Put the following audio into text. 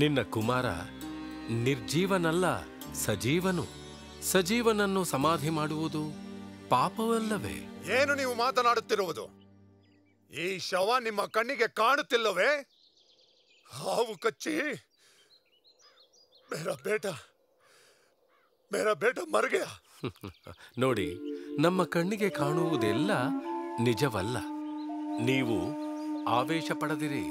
ನಿನ್ನ ಕುಮಾರ ನಿರ್ಜೀವನಲ್ಲ ಸಜೀವನು. ಸಜೀವನನ್ನು ಸಮಾಧಿ ಮಾಡುವುದು ಪಾಪವಲ್ಲವೇ? ಏನು ನೀವು ಮಾತನಾಡುತ್ತಿರುವುದು? ಈ ಶವ ನಿಮ್ಮ ಕಣ್ಣಿಗೆ ಕಾಣುತ್ತಿಲ್ಲವೇ? ಹಾವು ಕಚ್ಚಿ. ಮೇರ ಬೇಟ. ಮೇರಾ ಬೇಟ ಮರ್ ನೋಡಿ ನಮ್ಮ ಕಣ್ಣಿಗೆ ಕಾಣುವುದೆಲ್ಲ ನಿಜವಲ್ಲ. ನೀವು ಆವೇಶ ಪಡೆದಿರಿ.